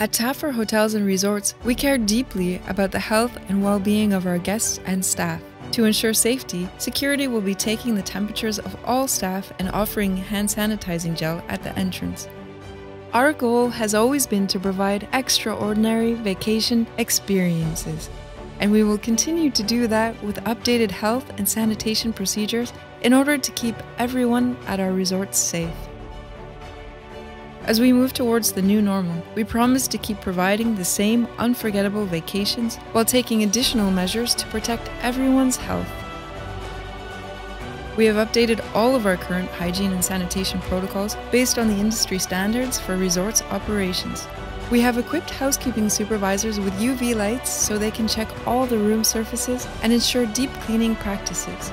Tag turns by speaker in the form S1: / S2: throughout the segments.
S1: At Tafer Hotels and Resorts, we care deeply about the health and well being of our guests and staff. To ensure safety, security will be taking the temperatures of all staff and offering hand sanitizing gel at the entrance. Our goal has always been to provide extraordinary vacation experiences, and we will continue to do that with updated health and sanitation procedures in order to keep everyone at our resorts safe. As we move towards the new normal, we promise to keep providing the same unforgettable vacations while taking additional measures to protect everyone's health. We have updated all of our current hygiene and sanitation protocols based on the industry standards for resorts operations. We have equipped housekeeping supervisors with UV lights so they can check all the room surfaces and ensure deep cleaning practices.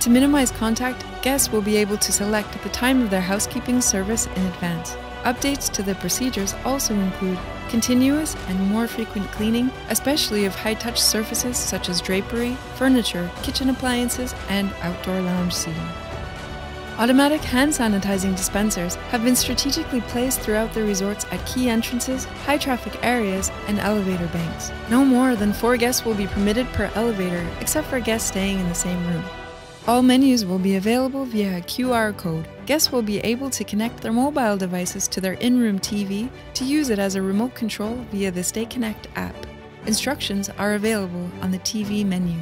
S1: To minimize contact, guests will be able to select the time of their housekeeping service in advance. Updates to the procedures also include continuous and more frequent cleaning, especially of high touch surfaces such as drapery, furniture, kitchen appliances, and outdoor lounge seating. Automatic hand sanitizing dispensers have been strategically placed throughout the resorts at key entrances, high traffic areas, and elevator banks. No more than four guests will be permitted per elevator, except for guests staying in the same room. All menus will be available via a QR code. Guests will be able to connect their mobile devices to their in room TV to use it as a remote control via the Stay Connect app. Instructions are available on the TV menu.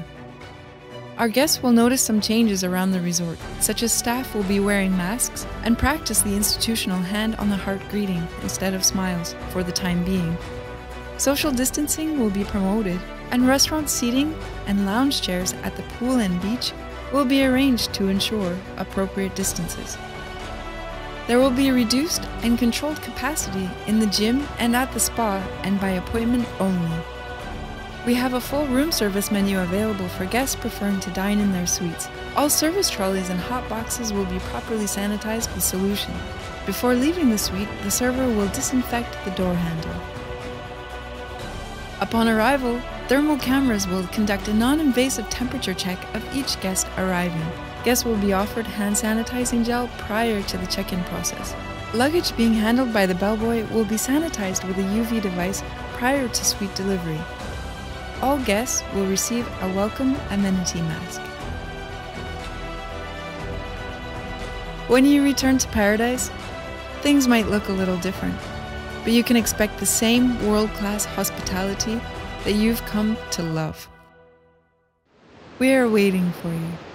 S1: Our guests will notice some changes around the resort, such as staff will be wearing masks and practice the institutional hand on the heart greeting instead of smiles for the time being. Social distancing will be promoted, and restaurant seating and lounge chairs at the pool and beach will be arranged to ensure appropriate distances. There will be reduced and controlled capacity in the gym and at the spa and by appointment only. We have a full room service menu available for guests preferring to dine in their suites. All service trolleys and hot boxes will be properly sanitized with solution. Before leaving the suite, the server will disinfect the door handle. Upon arrival, thermal cameras will conduct a non invasive temperature check of each guest arriving. Guests will be offered hand sanitizing gel prior to the check in process. Luggage being handled by the bellboy will be sanitized with a UV device prior to suite delivery. All guests will receive a welcome amenity mask. When you return to paradise, things might look a little different but you can expect the same world class hospitality that you've come to love. We are waiting for you.